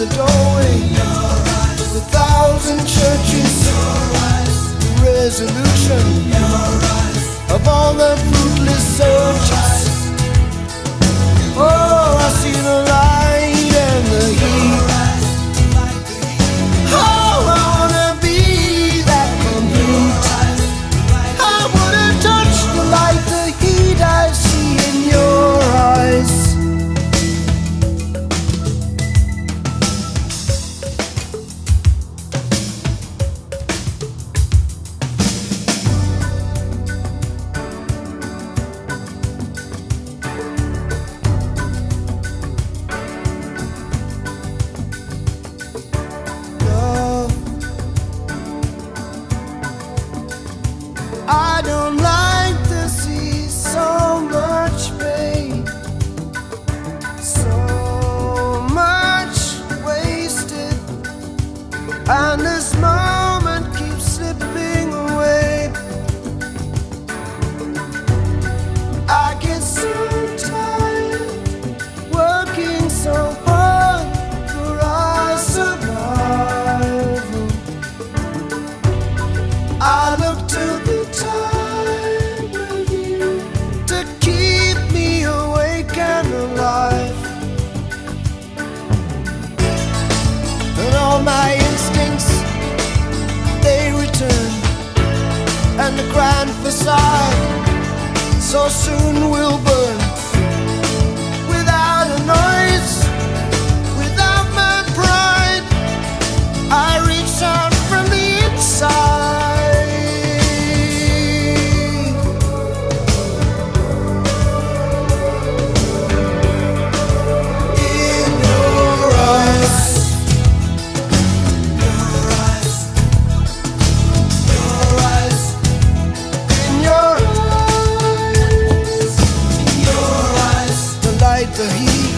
the doorway. Right. The thousand churches, right. the resolution right. of all the fruitless souls. And this moment keeps slipping away. I get so tired working so hard for our survival. I look to the time of you to keep me awake and alive. But all my so soon we'll the heat.